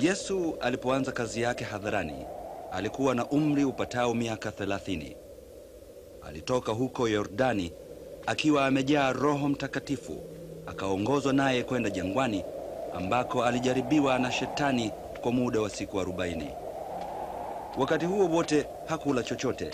Yesu alipoanza kazi yake hadharani alikuwa na umri upatao miaka thelathini. Alitoka huko Yordani akiwa amejaa Roho Mtakatifu, akaongozwa naye kwenda jangwani ambako alijaribiwa na Shetani kwa muda wa siku arobaini. Wakati huo wote hakula chochote.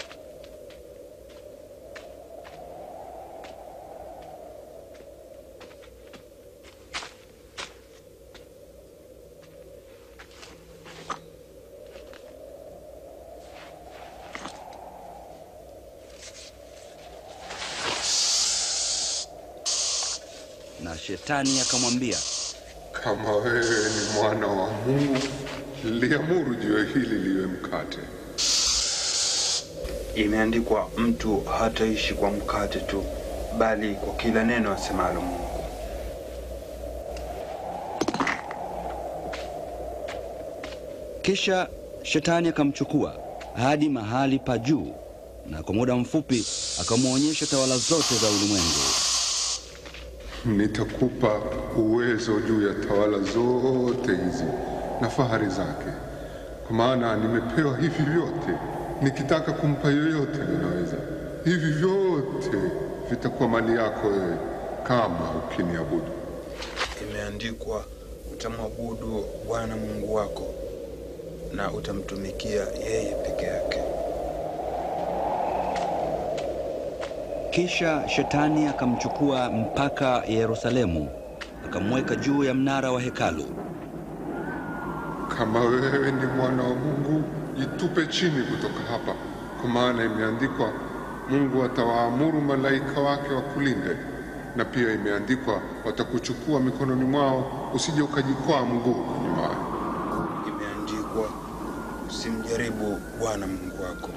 Na Shetani akamwambia, Kama wewe ni mwana wa Mungu, liamuru jiwe hili liwe mkate. Imeandikwa, mtu hataishi kwa mkate tu, bali kwa kila neno asemalo Mungu. Kisha Shetani akamchukua hadi mahali pa juu, na kwa muda mfupi akamwonyesha tawala zote za ulimwengu. Nitakupa uwezo juu ya tawala zote hizi na fahari zake, kwa maana nimepewa hivi vyote. Nikitaka kumpa yoyote ninaweza. Hivi vyote vitakuwa mali yako wewe, kama ukiniabudu. Imeandikwa, utamwabudu Bwana Mungu wako na utamtumikia yeye peke yake. Kisha Shetani akamchukua mpaka Yerusalemu, akamweka juu ya mnara wa hekalu. Kama wewe ni mwana wa Mungu, jitupe chini kutoka hapa, kwa maana imeandikwa, Mungu atawaamuru malaika wake wakulinde. Na pia imeandikwa, watakuchukua mikononi mwao, usije ukajikwaa mguu kwenye mawe. Imeandikwa, usimjaribu Bwana Mungu wako.